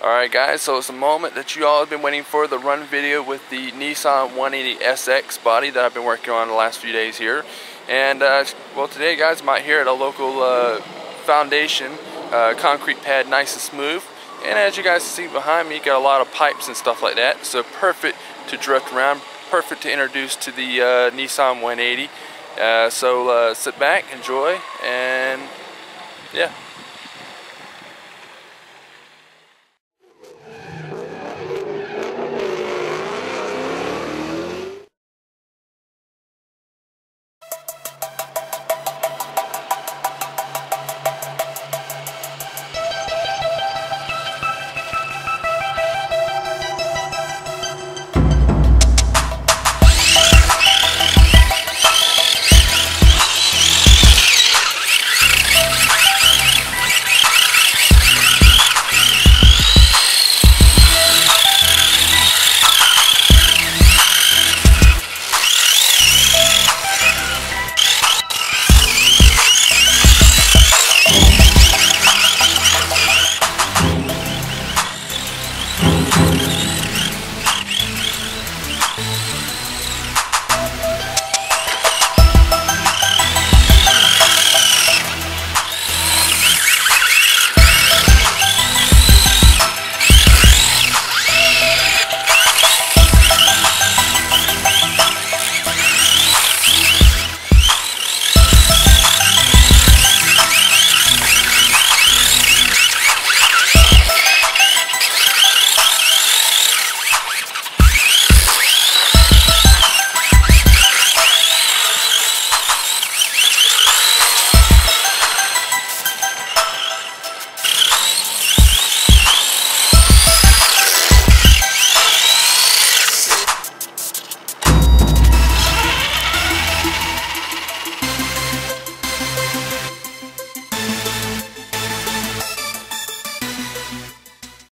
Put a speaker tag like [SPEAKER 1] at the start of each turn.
[SPEAKER 1] Alright guys, so it's the moment that you all have been waiting for, the run video with the Nissan 180SX body that I've been working on the last few days here. And uh, well today guys, I'm out here at a local uh, foundation, uh, concrete pad nice and smooth. And as you guys see behind me, got a lot of pipes and stuff like that. So perfect to drift around, perfect to introduce to the uh, Nissan 180. Uh, so uh, sit back, enjoy, and yeah.